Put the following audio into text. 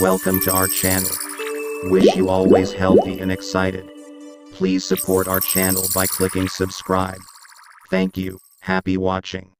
Welcome to our channel. Wish you always healthy and excited. Please support our channel by clicking subscribe. Thank you. Happy watching.